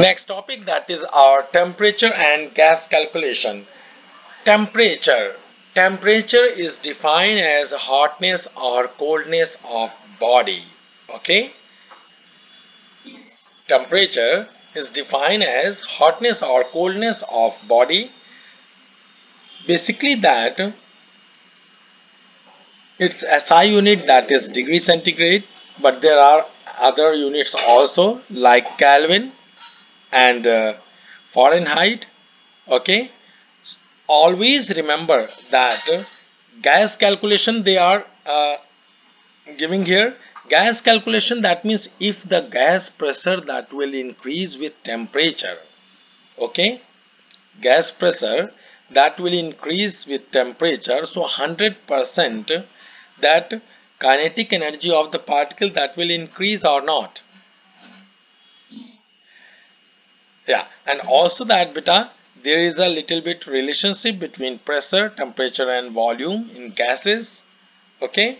Next topic that is our temperature and gas calculation. Temperature. Temperature is defined as hotness or coldness of body. Okay. Temperature is defined as hotness or coldness of body. Basically that it's SI unit that is degree centigrade but there are other units also like Kelvin and uh, Fahrenheit okay? Always remember that gas calculation they are uh, giving here. Gas calculation that means if the gas pressure that will increase with temperature okay? Gas pressure that will increase with temperature so 100% that kinetic energy of the particle that will increase or not yeah. And also that beta there is a little bit relationship between pressure temperature and volume in gases. Okay?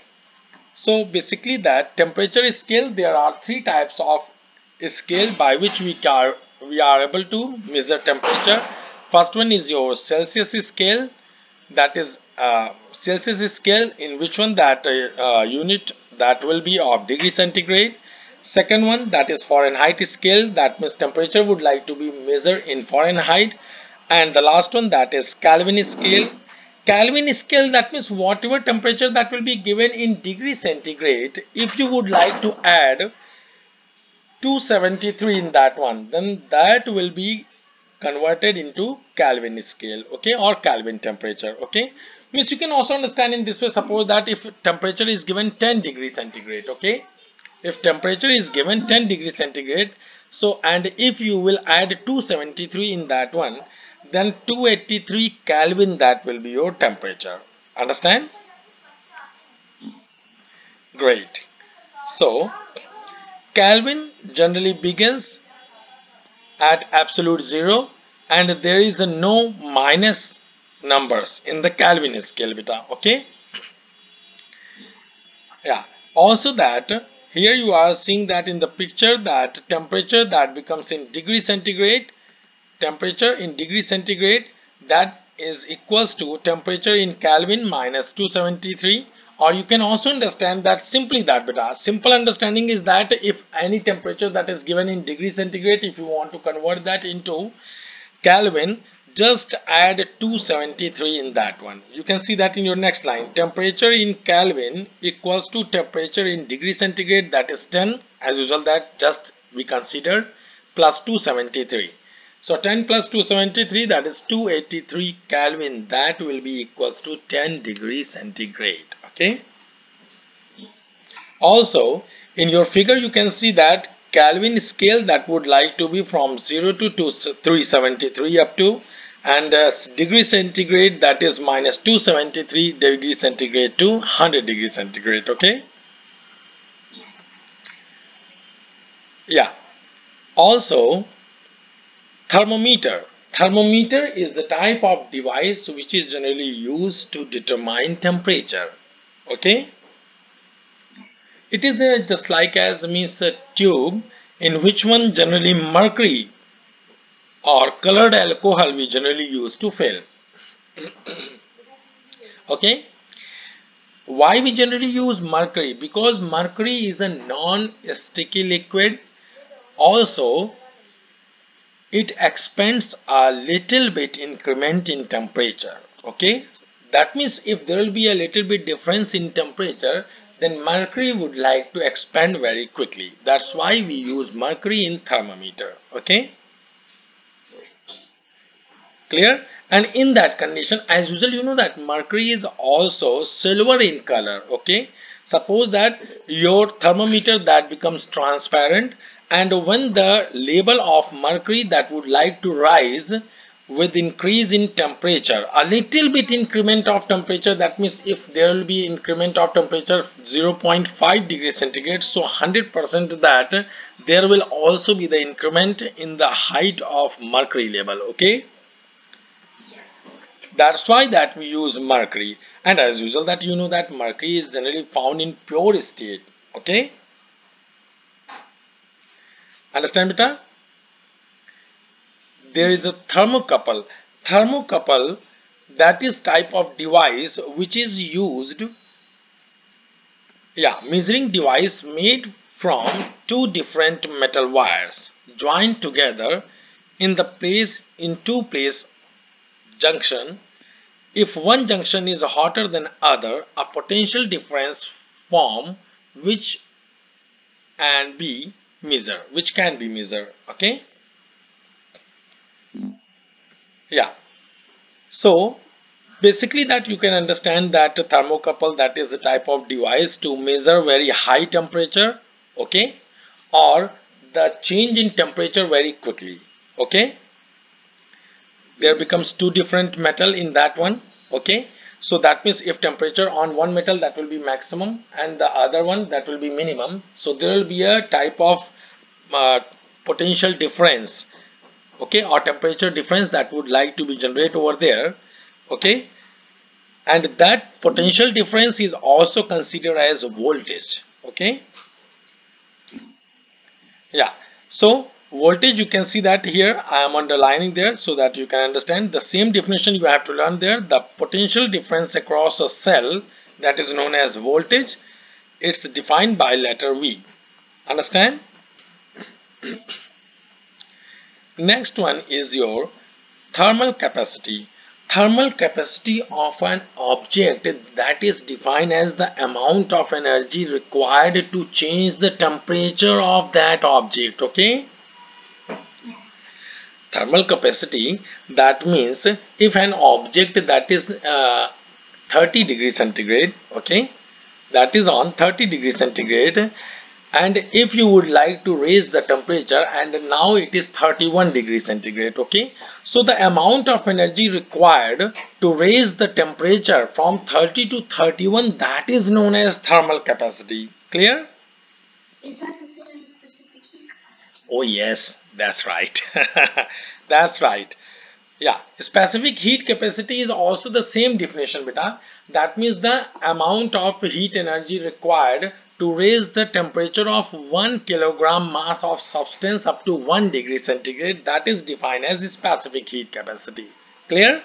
So basically that temperature scale there are three types of scale by which we are we are able to measure temperature. First one is your celsius scale. That is uh, celsius scale in which one that uh, unit that will be of degree centigrade Second one that is Fahrenheit scale that means temperature would like to be measured in Fahrenheit. And the last one that is Kelvin scale. Kelvin scale that means whatever temperature that will be given in degree centigrade if you would like to add 273 in that one then that will be converted into Kelvin scale okay or Kelvin temperature okay. Means you can also understand in this way suppose that if temperature is given 10 degree centigrade okay if temperature is given 10 degree centigrade so and if you will add 273 in that one then 283 Kelvin that will be your temperature. Understand? Great. So Kelvin generally begins at absolute zero and there is no minus numbers in the Kelvin scale beta okay? Yeah. Also that here you are seeing that in the picture that temperature that becomes in degree centigrade temperature in degree centigrade that is equals to temperature in Kelvin minus 273 or you can also understand that simply that beta simple understanding is that if any temperature that is given in degree centigrade if you want to convert that into Kelvin just add 273 in that one. You can see that in your next line. Temperature in Kelvin equals to temperature in degree centigrade that is 10 as usual that just we consider plus 273 so 10 plus 273 that is 283 Kelvin. That will be equals to 10 degree centigrade. Okay? Also in your figure you can see that Kelvin scale that would like to be from 0 to 373 up to and uh, degree centigrade that is minus 273 degree centigrade to 100 degree centigrade okay? Yes. yeah. Also thermometer. Thermometer is the type of device which is generally used to determine temperature okay? It is uh, just like as means a tube in which one generally mercury or colored alcohol we generally use to fill okay? Why we generally use mercury? Because mercury is a non-sticky liquid. Also it expands a little bit increment in temperature. Okay? That means if there will be a little bit difference in temperature then mercury would like to expand very quickly. That's why we use mercury in thermometer. Okay clear? And in that condition as usual you know that mercury is also silver in color okay? Suppose that your thermometer that becomes transparent and when the level of mercury that would like to rise with increase in temperature a little bit increment of temperature that means if there will be increment of temperature 0.5 degree centigrade so 100 percent that there will also be the increment in the height of mercury level okay that's why that we use mercury. And as usual that you know that mercury is generally found in pure state. Okay? Understand beta? There is a thermocouple. Thermocouple that is type of device which is used yeah measuring device made from two different metal wires joined together in the place in two place junction if one junction is hotter than other a potential difference form which and be measure which can be measured okay? Yeah. So basically that you can understand that thermocouple that is the type of device to measure very high temperature okay? Or the change in temperature very quickly okay there becomes two different metal in that one okay? So that means if temperature on one metal that will be maximum and the other one that will be minimum. So there will be a type of uh, potential difference okay? Or temperature difference that would like to be generated over there okay? And that potential difference is also considered as voltage okay? Yeah. So voltage you can see that here. I am underlining there so that you can understand. The same definition you have to learn there. The potential difference across a cell that is known as voltage it's defined by letter V. Understand? Next one is your thermal capacity. Thermal capacity of an object that is defined as the amount of energy required to change the temperature of that object okay thermal capacity that means if an object that is uh, 30 degree centigrade okay that is on 30 degree centigrade and if you would like to raise the temperature and now it is 31 degree centigrade okay so the amount of energy required to raise the temperature from 30 to 31 that is known as thermal capacity. Clear? Is that the same as specific heat capacity? oh yes that's right. That's right. Yeah specific heat capacity is also the same definition beta. That means the amount of heat energy required to raise the temperature of 1 kilogram mass of substance up to 1 degree centigrade. That is defined as specific heat capacity. Clear